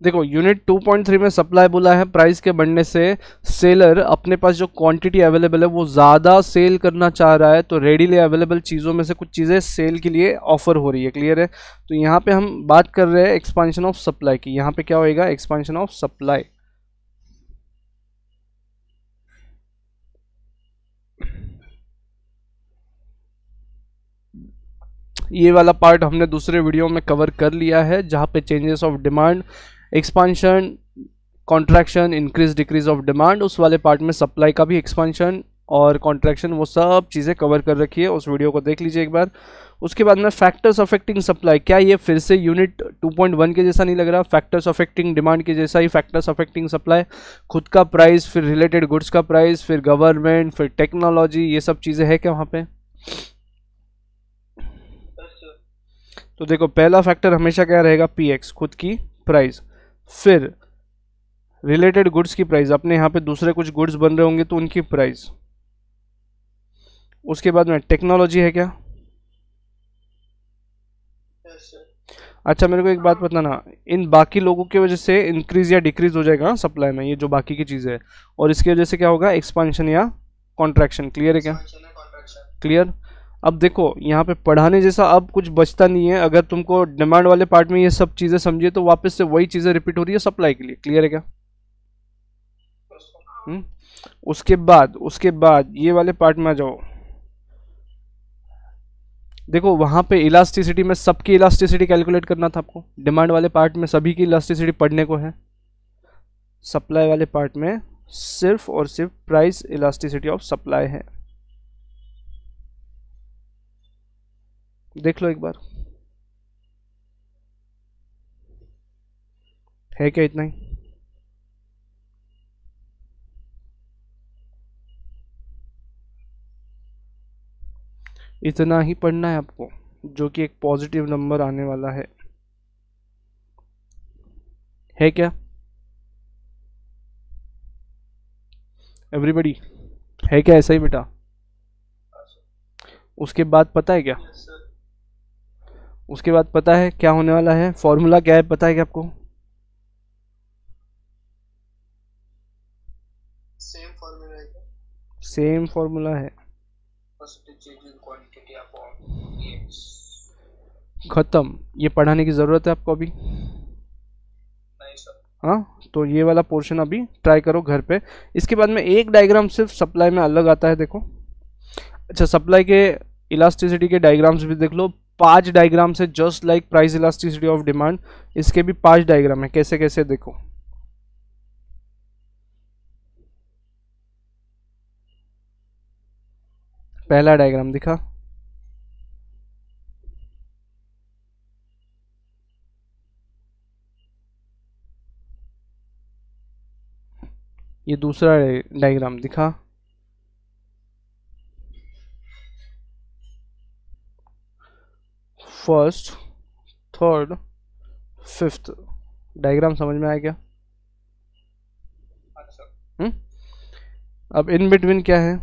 देखो यूनिट 2.3 में सप्लाई बोला है प्राइस के बढ़ने से सेलर अपने पास जो क्वांटिटी अवेलेबल है, वो ज़्यादा सेल करना चाह रहा है तो रेडीली अवेलेबल चीज़ों में से कुछ चीज़ें सेल के लिए ऑफ़र हो रही है क्लियर है? तो यहाँ पे हम बात कर रहे हैं एक्सपांशन ऑफ़ सप्लाई की। यहाँ पे क्या होएगा? एक्सपांशन ऑफ़ सप्लाई ये वाला पार्ट हमने दूसरे वीडियो में कवर कर लिया है, जहाँ पे changes of demand expansion contraction increase decrease of demand उस वाले पार्ट में सप्लाई का भी एक्सपांशन और कॉन्ट्रैक्शन वो सब चीज़ें कवर कर रखी है। उस वीडियो को देख लीजिए एक बार। उसके बाद में फैक्टर्स अफेक्टिंग सप्लाई क्या ये फिर से यूनिट 2.1 के जैसा नहीं लग रहा? फैक्टर्स अफेक्टिंग डिमांड के जैसा ही फैक्टर्स अफेक्टिंग सप्लाई खुद का प्राइस फिर रिलेटेड गुड्स का प्राइस फिर गवर्नमेंट फिर टेक्नोलॉजी ये सब चीज़ें है क्या वहाँ पे? तो देखो, पहला फैक्टर हमेशा क्या रहेगा? पी खुद की प्राइस फिर रिलेटेड गुड्स की प्राइस अपने यहाँ पे दूसरे कुछ गुड्स बन रहे होंगे तो उनकी प्राइस उसके बाद में टेक्नोलॉजी है क्या? अच्छा मेरे को एक बात बताना। इन बाकी लोगों की वजह से इंक्रीज या डिक्रीज हो जाएगा सप्लाई में ये जो बाकी की चीज़ है। और इसकी वजह से क्या होगा? एक्सपांशन या कॉन्ट्रैक्शन क्लियर है क्या? क्लियर अब देखो, यहाँ पे पढ़ाने जैसा अब कुछ बचता नहीं है। अगर तुमको डिमांड वाले पार्ट में ये सब चीज़ें समझिए तो वापस से वही चीज़ें रिपीट हो रही है सप्लाई के लिए। क्लियर है क्या? हुँ? हम्म? उसके बाद उसके बाद ये वाले पार्ट में आ जाओ। देखो, वहाँ पे इलास्टिसिटी में सबकी इलास्टिसिटी कैलकुलेट करना था आपको। डिमांड वाले पार्ट में सभी की इलास्टिसिटी पढ़ने को है। सप्लाई वाले पार्ट में सिर्फ़ और सिर्फ़ प्राइस इलास्टिसिटी ऑफ़ सप्लाई है। देख लो एक बार। है क्या इतना ही? इतना ही पढ़ना है आपको जो कि एक पॉजिटिव नंबर आने वाला है। है क्या? एवरीबडी है क्या ऐसा ही बेटा? उसके बाद पता है क्या? उसके बाद पता है क्या होने वाला है? फॉर्मूला क्या है पता है क्या आपको? सेम फॉर्मूला है सेम फॉर्मूला है। खत्म। ये पढ़ाने की ज़रूरत है आपको अभी? हाँ? तो ये वाला पोर्शन अभी ट्राई करो घर पे। इसके बाद में एक डायग्राम सिर्फ़ सप्लाई में अलग आता है देखो। अच्छा सप्लाई के इलास्टिसिटी के डायग्राम्स भी देख लो। पाँच डायग्राम से just like price elasticity of demand इसके भी पाँच डायग्राम है। कैसे कैसे देखो? पहला डायग्राम दिखा। ये दूसरा डायग्राम दिखा। फ़र्स्ट थर्ड फिफ्थ डायग्राम समझ में आया क्या? अच्छा। हम्म? अब इन बिटवीन क्या है?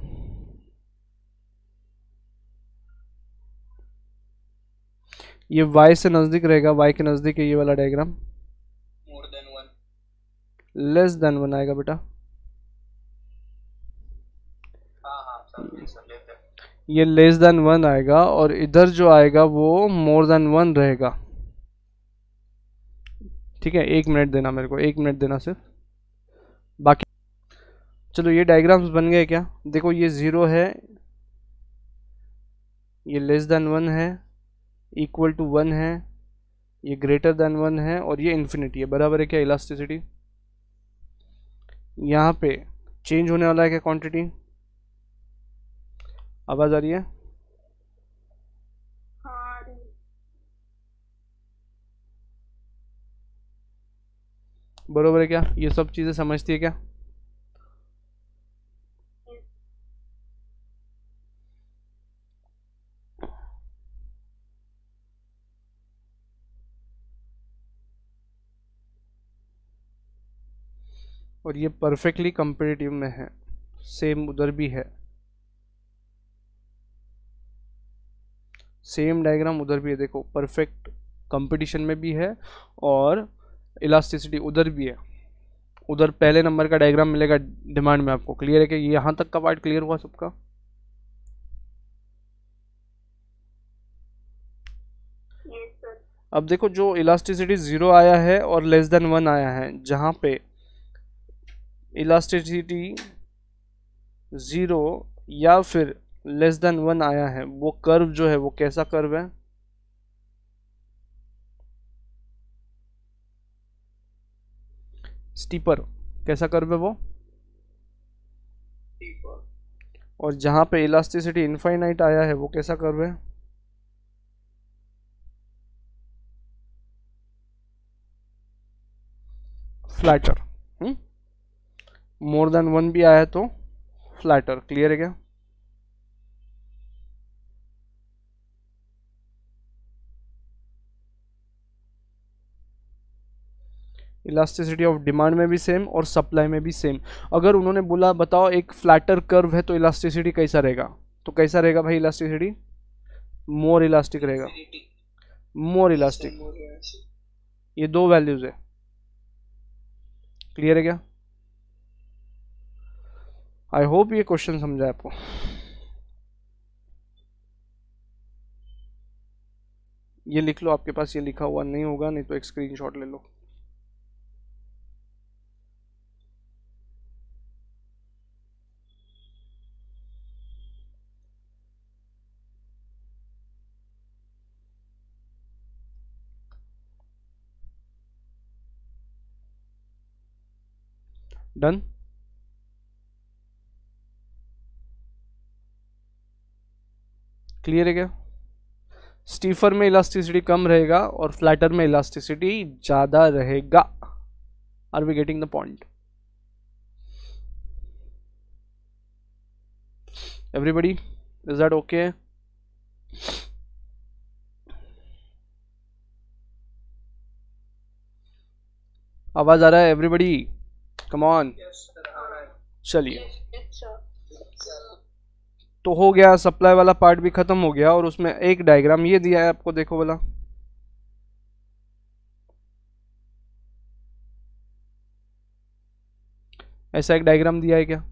ये y से नज़दीक रहेगा y के नज़दीक है ये वाला diagram more than one less than one आएगा बेटा हाँ हाँ समझे समझे ये लेस देन वन आएगा और इधर जो आएगा वो मोर देन वन रहेगा। ठीक है, एक मिनट देना मेरे को, एक मिनट देना सिर्फ़। बाकी चलो, ये डायग्राम्स बन गए क्या? देखो, ये ज़ीरो है, ये लेस देन वन है इक्वल टू वन है, ये ग्रेटर देन वन है और ये इन्फिनिटी है। बराबर है क्या इलास्टिसिटी यहाँ पे चेंज होने वाला है क्या क्वांटिटी आवाज़ आ रही है? बरोबर है क्या? ये सब चीज़ें समझती है क्या? और ये परफेक्टली कंपेटिटिव में है। सेम उधर भी है। सेम डायग्राम उधर भी है देखो परफेक्ट कंपटीशन में भी है और इलास्टिसिटी उधर भी है। उधर पहले नंबर का डायग्राम मिलेगा डिमांड में आपको क्लियर है कि यहाँ तक का पार्ट क्लियर हुआ सबका? अब देखो जो इलास्टिसिटी ज़ीरो आया है और लेस देन वन आया है जहाँ पे इलास्टिसिटी ज़ीरो या फिर लेस देन वन आया है वो कर्व जो है वो कैसा कर्व है? स्टीपर कैसा कर्व है वो? और जहाँ पे इलास्टिसिटी इनफाइनाइट आया है वो कैसा कर्व है? फ्लैटर मोर देन वन भी आया तो फ्लैटर क्लियर है क्या? इलास्टिसिटी ऑफ़ डिमांड में भी सेम और सप्लाई में भी सेम अगर उन्होंने बोला बताओ एक फ्लैटर कर्व है तो इलास्टिसिटी कैसा रहेगा? तो कैसा रहेगा भाई इलास्टिसिटी मोर इलास्टिक रहेगा. मोर इलास्टिक ये दो वैल्यूज़ है. क्लियर है क्या? आई होप ये क्वेश्चन समझा आपको. ये लिख लो आपके पास ये लिखा हुआ नहीं होगा नहीं तो एक स्क्रीनशॉट ले लो. डन क्लियर है क्या? स्टीफर में इलास्टिसिटी कम रहेगा और फ्लैटर में इलास्टिसिटी ज़्यादा रहेगा। Are we getting the point everybody is that okay आवाज़ आ रहा है एवरीबडी कम ऑन चलिए। तो हो गया सप्लाई वाला पार्ट भी खत्म हो गया और उसमें एक डायग्राम ये दिया है आपको देखो बोला ऐसा एक डायग्राम दिया है क्या?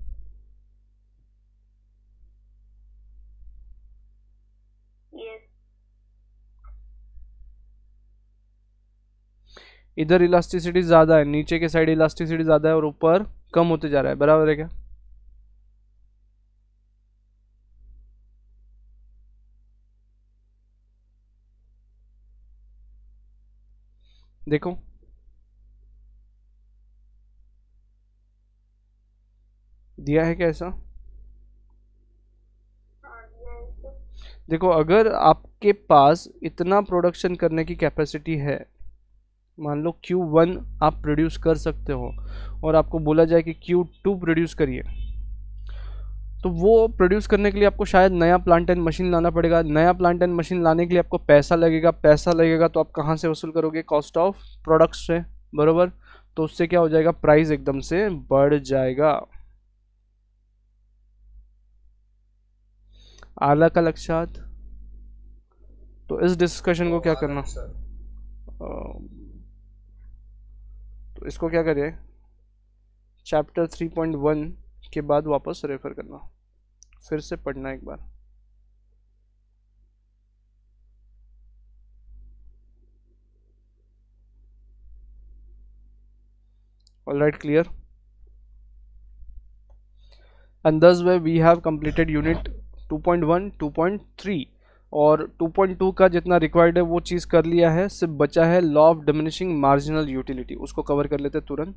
इधर इलास्टिसिटी ज़्यादा है, नीचे के साइड इलास्टिसिटी ज़्यादा है और ऊपर कम होते जा रहा है, बराबर है क्या? देखो। दिया है क्या ऐसा? देखो, अगर आपके पास इतना प्रोडक्शन करने की कैपेसिटी है मान लो Q1 आप प्रोड्यूस कर सकते हो और आपको बोला जाए कि Q2 प्रोड्यूस करिए। तो वो प्रोड्यूस करने के लिए आपको शायद नया प्लांट एंड मशीन लाना पड़ेगा। नया प्लांट एंड मशीन लाने के लिए आपको पैसा लगेगा। पैसा लगेगा तो आप कहाँ से वसूल करोगे? कॉस्ट ऑफ़ प्रोडक्ट्स से बरोबर? तो उससे क्या हो जाएगा? प्राइस एकदम से बढ़ जाएगा। आला का लक्ष्यात। तो इस डिस्कशन को क्या करना? तो इसको क्या करें चैप्टर 3.1 के बाद वापस रेफर करना। फिर से पढ़ना एक बार। All right clear and this way we have completed unit 2.1, 2.3 और 2.2 का जितना रिक्वायर्ड है वो चीज़ कर लिया है, सिर्फ़ बचा है law of diminishing marginal utility उसको कवर कर लेते तुरंत।